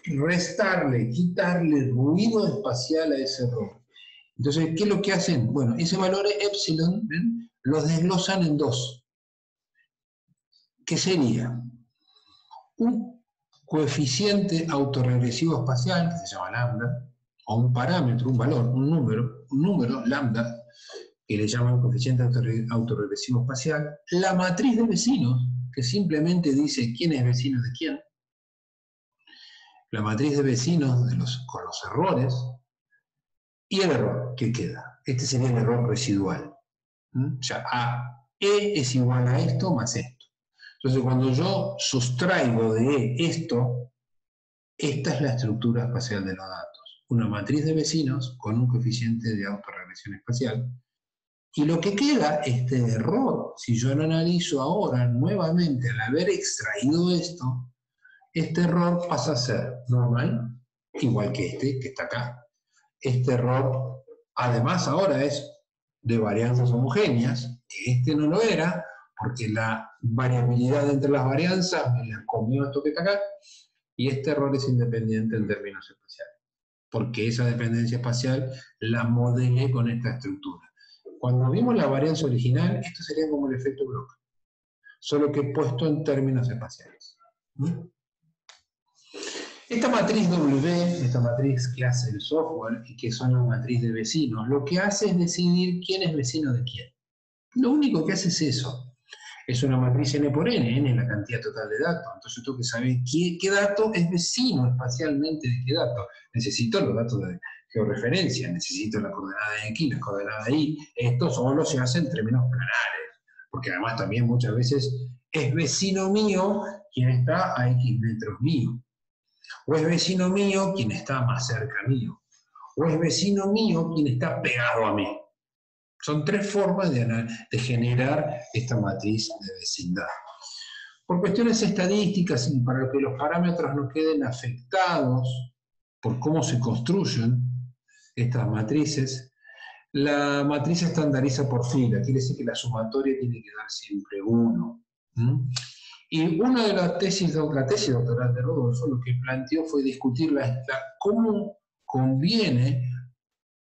restarle, quitarle ruido espacial a ese error. Entonces, ¿qué es lo que hacen? Bueno, ese valor epsilon, los desglosan en dos que sería un coeficiente autorregresivo espacial, que se llama lambda, o un parámetro, un valor, un número, un número, lambda, que le llaman coeficiente autorregresivo espacial, la matriz de vecinos, que simplemente dice quién es vecino de quién, la matriz de vecinos con los errores, y el error que queda. Este sería el error residual. ¿Mm? O sea, A, E es igual a esto más esto. Entonces, cuando yo sustraigo de esto, esta es la estructura espacial de los datos. Una matriz de vecinos con un coeficiente de autorregresión espacial. Y lo que queda, este error, si yo lo analizo ahora nuevamente al haber extraído esto, este error pasa a ser normal, igual que este, que está acá. Este error, además, ahora es de varianzas homogéneas, que este no lo era, porque la variabilidad entre las varianzas me la comió esto que está acá, y este error es independiente en términos espaciales, porque esa dependencia espacial la modelé con esta estructura. Cuando vimos la varianza original, esto sería como el efecto Bloch, solo que puesto en términos espaciales. Esta matriz W, esta matriz que hace el software y que son la matriz de vecinos, lo que hace es decidir quién es vecino de quién. Lo único que hace es eso es una matriz n por n, n es la cantidad total de datos. Entonces tengo que saber qué, dato es vecino espacialmente de qué dato. Necesito los datos de georreferencia, necesito la coordenada de X, la coordenada de Y. Esto solo se hace en términos planares, porque además también muchas veces es vecino mío quien está a X metros mío. O es vecino mío quien está más cerca mío. O es vecino mío quien está pegado a mí. Son tres formas de, generar esta matriz de vecindad. Por cuestiones estadísticas y para que los parámetros no queden afectados por cómo se construyen estas matrices, la matriz estandariza por fila, quiere decir que la sumatoria tiene que dar siempre 1. Y una de las tesis, la tesis doctoral de Rodolfo lo que planteó fue discutir la, cómo conviene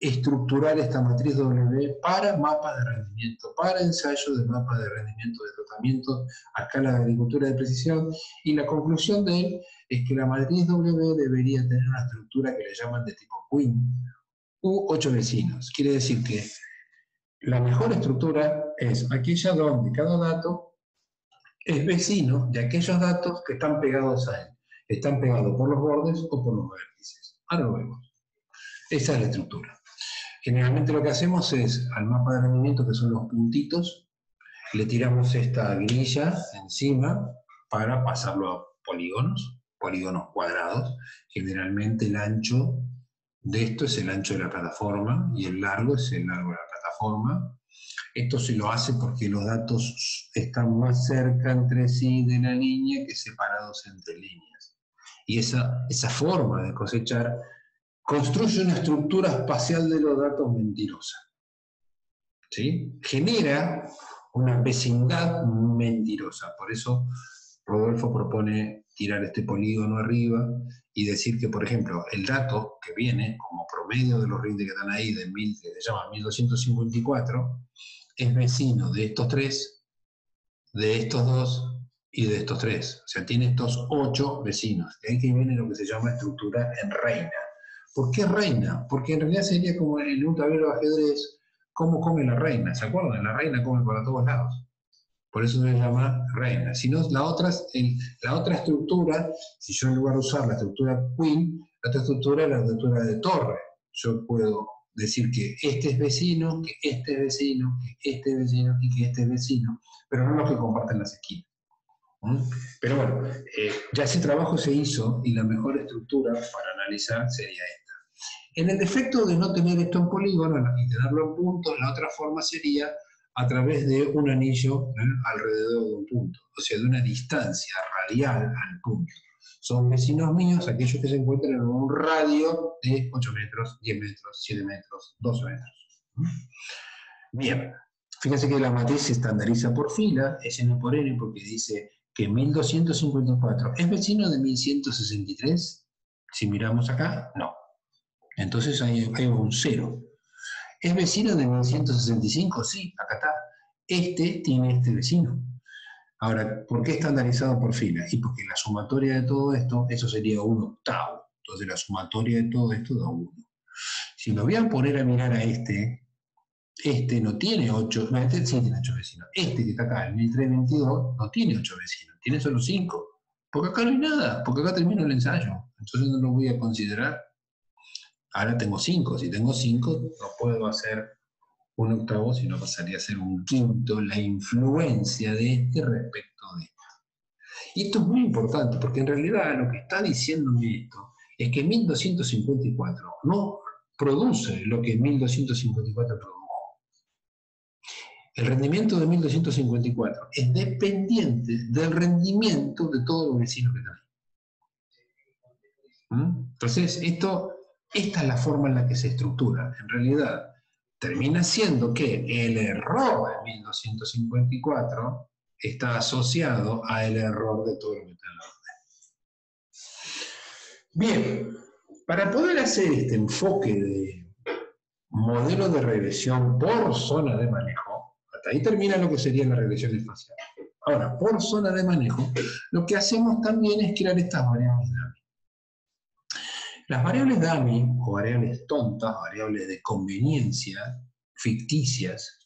estructurar esta matriz W para mapas de rendimiento, para ensayos de mapas de rendimiento de tratamiento a escala de agricultura de precisión, y la conclusión de él es que la matriz W debería tener una estructura que le llaman de tipo Queen, u ocho vecinos. Quiere decir que la mejor estructura es aquella donde cada dato es vecino de aquellos datos que están pegados a él. Están pegados por los bordes o por los vértices. Ahora lo vemos. Esa es la estructura. Generalmente lo que hacemos es, al mapa de rendimiento, que son los puntitos, le tiramos esta grilla encima para pasarlo a polígonos, polígonos cuadrados. Generalmente el ancho de esto es el ancho de la plataforma y el largo es el largo de la plataforma. Esto se lo hace porque los datos están más cerca entre sí de la línea que separados entre líneas. Y esa, esa forma de cosechar construye una estructura espacial de los datos mentirosa. ¿Sí? Genera una vecindad mentirosa. Por eso Rodolfo propone tirar este polígono arriba y decir que, por ejemplo, el dato que viene como promedio de los rindes que están ahí, de mil, que se llama 1254, es vecino de estos tres, de estos dos y de estos tres. O sea, tiene estos ocho vecinos. De ahí que viene lo que se llama estructura en reina. ¿Por qué reina? Porque en realidad sería como en un tablero de ajedrez, ¿cómo come la reina? ¿Se acuerdan? La reina come para todos lados. Por eso se llama reina. Si no, la otra, la otra estructura, si yo en lugar de usar la estructura queen, la otra estructura es la estructura de torre. Yo puedo decir que este es vecino, que este es vecino, que este es vecino y que este es vecino, pero no los que comparten las esquinas. ¿Mm? Pero bueno, eh, ya ese trabajo se hizo y la mejor estructura para analizar sería esta. En el defecto de no tener esto en polígono y tenerlo en puntos, la otra forma sería a través de un anillo ¿eh? alrededor de un punto, o sea, de una distancia radial al punto. Son vecinos míos aquellos que se encuentran en un radio de 8 metros, 10 metros, 7 metros, 12 metros. Bien, fíjense que la matriz se estandariza por fila, es N por N, porque dice que 1254 es vecino de 1163. Si miramos acá, no. Entonces hay, un cero. ¿Es vecino de 1165? Sí, acá está. Este tiene este vecino. Ahora, ¿por qué estandarizado por fila? Y porque la sumatoria de todo esto, eso sería un octavo. Entonces la sumatoria de todo esto da uno. Si me voy a poner a mirar a este, este no tiene 8, no, este sí tiene 8 vecinos. Este que está acá, el 1322, no tiene 8 vecinos, tiene solo 5. Porque acá no hay nada, porque acá termino el ensayo. Entonces no lo voy a considerar Ahora tengo cinco. Si tengo cinco, no puedo hacer un octavo, sino pasaría a ser un quinto, la influencia de este respecto de este. Y esto es muy importante, porque en realidad lo que está diciéndome esto es que 1254 no produce lo que 1254 produjo. El rendimiento de 1254 es dependiente del rendimiento de todos los vecinos que están ahí. ¿Mm? Entonces, esto esta es la forma en la que se estructura. En realidad, termina siendo que el error de 1254 está asociado al error de todo la orden. Bien, para poder hacer este enfoque de modelo de regresión por zona de manejo, hasta ahí termina lo que sería la regresión espacial. Ahora, por zona de manejo, lo que hacemos también es crear estas variables las variables dummy, o variables tontas, variables de conveniencia, ficticias,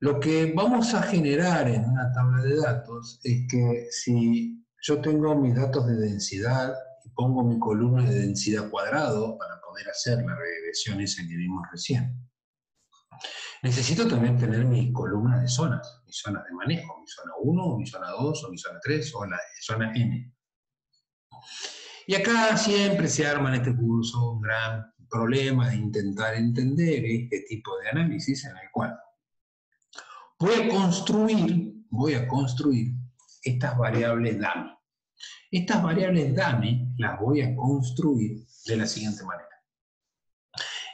lo que vamos a generar en una tabla de datos es que si yo tengo mis datos de densidad y pongo mi columna de densidad cuadrado para poder hacer la regresión esa que vimos recién, necesito también tener mis columnas de zonas, mis zonas de manejo, mi zona 1, mi zona 2, o mi zona 3, o la zona n. Y acá siempre se arma en este curso un gran problema de intentar entender este tipo de análisis en el cual voy a construir, voy a construir estas variables dummy. Estas variables dummy las voy a construir de la siguiente manera.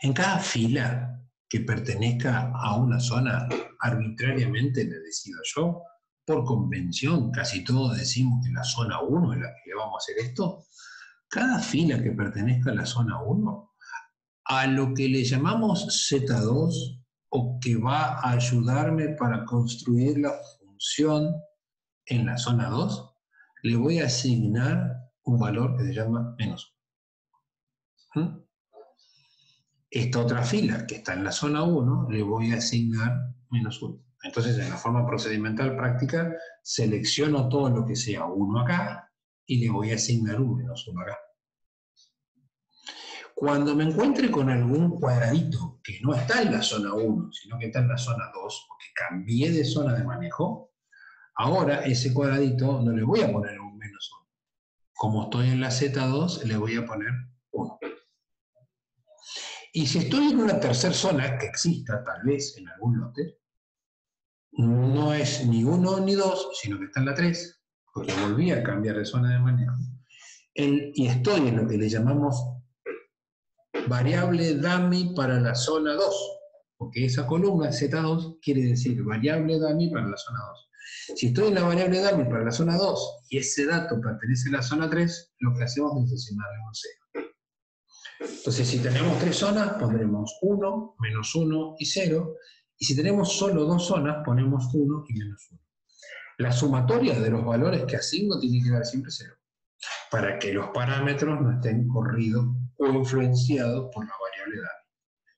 En cada fila que pertenezca a una zona, arbitrariamente le decido yo, por convención, casi todos decimos que la zona 1 es la que le vamos a hacer esto, cada fila que pertenezca a la zona 1, a lo que le llamamos Z2 o que va a ayudarme para construir la función en la zona 2, le voy a asignar un valor que se llama menos 1. ¿Mm? Esta otra fila que está en la zona 1, le voy a asignar menos 1. Entonces, en la forma procedimental práctica, selecciono todo lo que sea 1 acá y le voy a asignar un menos 1 acá. Cuando me encuentre con algún cuadradito que no está en la zona 1, sino que está en la zona 2, porque cambié de zona de manejo, ahora ese cuadradito no le voy a poner un menos 1. Como estoy en la Z2, le voy a poner 1. Y si estoy en una tercera zona que exista, tal vez en algún lote, no es ni 1 ni 2, sino que está en la 3, porque volví a cambiar de zona de manejo. y estoy en lo que le llamamos variable dummy para la zona 2, porque esa columna Z2 quiere decir variable dummy para la zona 2. Si estoy en la variable dummy para la zona 2 y ese dato pertenece a la zona 3, lo que hacemos es asignarle un 0. Entonces, si tenemos tres zonas, pondremos 1, menos 1 y 0. Y si tenemos solo dos zonas, ponemos 1 y menos 1. La sumatoria de los valores que asigno tiene que dar siempre 0, para que los parámetros no estén corridos o influenciado por la variable edad.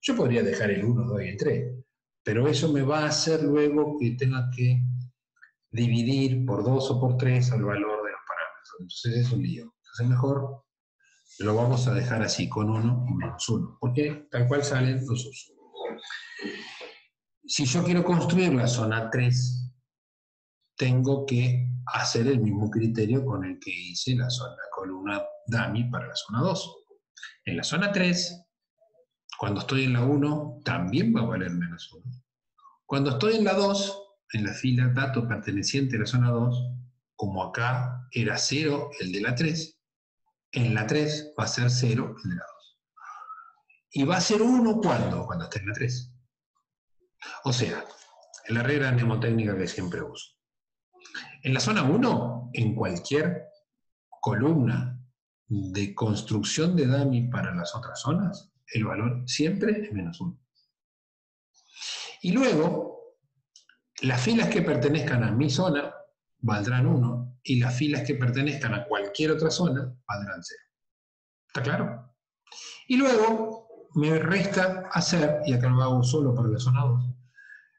Yo podría dejar el 1, 2 y el 3, pero eso me va a hacer luego que tenga que dividir por 2 o por 3 el valor de los parámetros. Entonces es un lío. Entonces mejor lo vamos a dejar así, con 1 y menos 1, porque tal cual salen los usos. Si yo quiero construir la zona 3, tengo que hacer el mismo criterio con el que hice la, zona, la columna dummy para la zona 2. En la zona 3, cuando estoy en la 1, también va a valer menos 1. Cuando estoy en la 2, en la fila dato perteneciente a la zona 2, como acá era 0 el de la 3, en la 3 va a ser 0 el de la 2. Y va a ser 1 cuando? Cuando esté en la 3. O sea, la regla mnemotécnica que siempre uso. En la zona 1, en cualquier columna de construcción de dummy para las otras zonas, el valor siempre es menos 1. Y luego, las filas que pertenezcan a mi zona valdrán 1 y las filas que pertenezcan a cualquier otra zona valdrán 0. ¿Está claro? Y luego me resta hacer, y acá lo hago solo para la zona 2,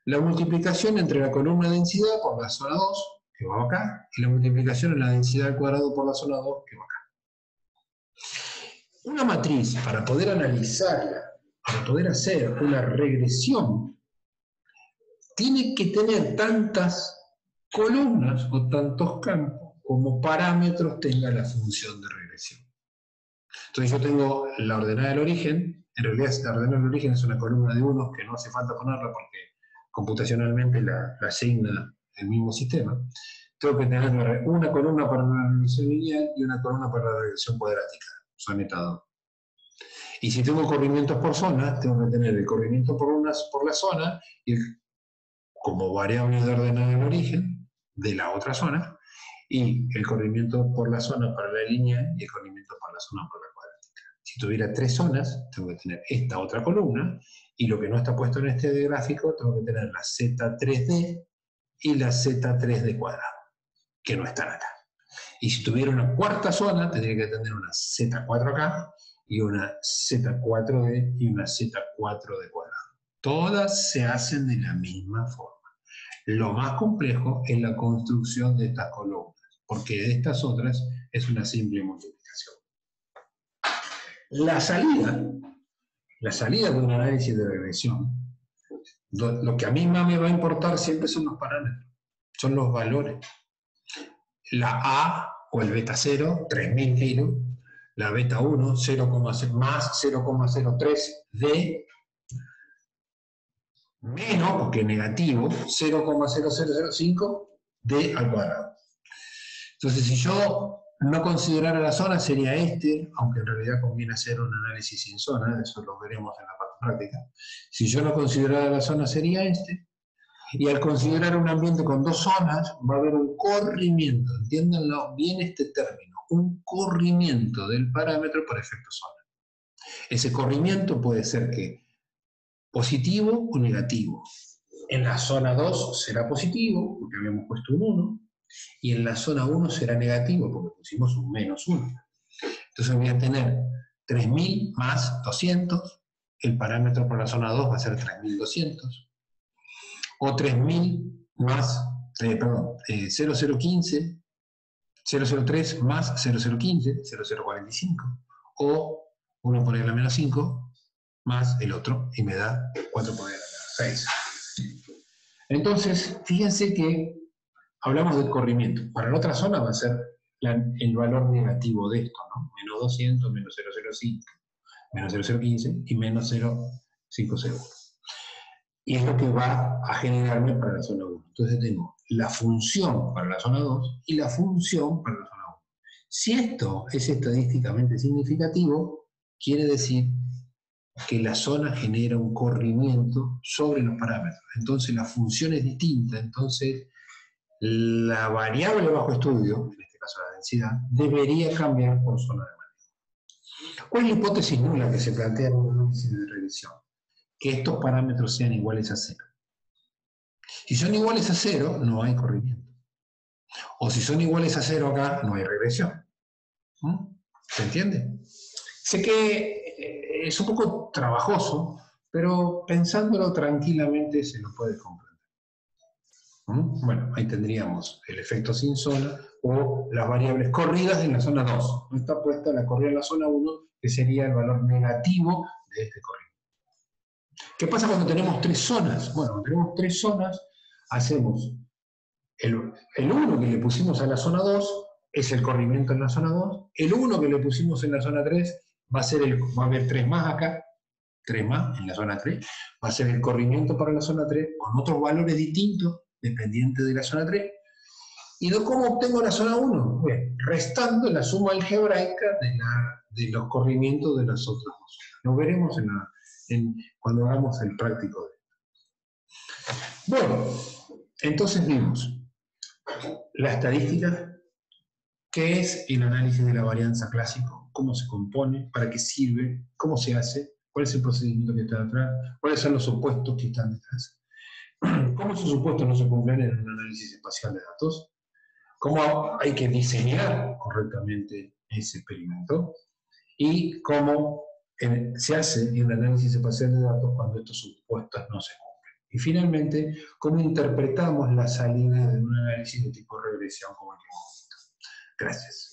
la multiplicación entre la columna de densidad por la zona 2, que va acá, y la multiplicación en la densidad al cuadrado por la zona 2, que va acá. Una matriz, para poder analizarla, para poder hacer una regresión, tiene que tener tantas columnas o tantos campos como parámetros tenga la función de regresión. Entonces yo tengo la ordenada del origen, en realidad la ordenada del origen es una columna de unos que no hace falta ponerla porque computacionalmente la, asigna el mismo sistema. Tengo que tener una columna para la regresión lineal y una columna para la regresión cuadrática son Y si tengo corrimientos por zona, tengo que tener el corrimiento por, unas, por la zona y como variable de ordenada en origen de la otra zona, y el corrimiento por la zona para la línea y el corrimiento por la zona por la cuadrática. Si tuviera tres zonas, tengo que tener esta otra columna, y lo que no está puesto en este gráfico, tengo que tener la Z3D y la Z3D cuadrado, que no están acá. Y si tuviera una cuarta zona, tendría que tener una Z4 acá y una Z4D y una Z4 de cuadrado. Todas se hacen de la misma forma. Lo más complejo es la construcción de estas columnas, porque de estas otras es una simple multiplicación. La salida, la salida de un análisis de regresión, lo que a mí más me va a importar siempre son los parámetros, son los valores. La A o el beta 0, 3000 kilos, la beta 1, 0, más 0,03 D, menos, porque negativo, 0,0005 D al cuadrado. Entonces, si yo no considerar a la zona sería este, aunque en realidad conviene hacer un análisis sin zona, eso lo veremos en la práctica. Si yo no considerara la zona sería este, y al considerar un ambiente con dos zonas va a haber un corrimiento, entiéndanlo bien este término, un corrimiento del parámetro por efecto zona. Ese corrimiento puede ser que positivo o negativo. En la zona 2 será positivo, porque habíamos puesto un 1, y en la zona 1 será negativo porque pusimos un menos 1. Entonces voy a tener 3000 más 200, el parámetro por la zona 2 va a ser 3200, o 3000 más, eh, perdón, 0015, 003 más 0015, 0045, o 1 por la menos 5 más el otro, y me da 4 por la menos 6. Entonces, fíjense que hablamos del corrimiento. Para la otra zona va a ser el valor negativo de esto, ¿no? Menos 200, menos 005, menos 0015 y menos 050. Y es lo que va a generarme para la zona 1. Entonces tengo la función para la zona 2 y la función para la zona 1. Si esto es estadísticamente significativo, quiere decir que la zona genera un corrimiento sobre los parámetros. Entonces la función es distinta, entonces la variable bajo estudio, en este caso la densidad, debería cambiar por zona. ¿Cuál es la hipótesis nula que se plantea en un análisis de regresión? Que estos parámetros sean iguales a cero. Si son iguales a cero, no hay corrimiento. O si son iguales a cero acá, no hay regresión. ¿Mm? ¿Se entiende? Sé que eh, es un poco trabajoso, pero pensándolo tranquilamente se lo puede comprender. ¿Mm? Bueno, ahí tendríamos el efecto sin zona o las variables corridas en la zona 2. No está puesta la corrida en la zona 1, que sería el valor negativo de este corrido. ¿Qué pasa cuando tenemos tres zonas? Bueno, cuando tenemos tres zonas, hacemos el, el 1 que le pusimos a la zona 2 es el corrimiento en la zona 2, el 1 que le pusimos en la zona 3 va a ser el, va a haber 3 más acá, 3 más en la zona 3, va a ser el corrimiento para la zona 3 con otros valores distintos dependiente de la zona 3. ¿Y cómo obtengo la zona 1? Bueno, restando la suma algebraica de, los corrimientos de las otras dos. Lo veremos en cuando hagamos el práctico de esto. Bueno, entonces vimos la estadística, qué es el análisis de la varianza clásico, cómo se compone, para qué sirve, cómo se hace, cuál es el procedimiento que está detrás, cuáles son los opuestos que están detrás. <clears throat> ¿Cómo esos supuestos no se cumplen en un análisis espacial de datos? ¿Cómo hay que diseñar correctamente ese experimento? ¿Y cómo se hace un análisis espacial de datos cuando estos supuestos no se cumplen? Y finalmente, ¿cómo interpretamos la salida de un análisis de tipo regresión como el que hemos visto? Gracias.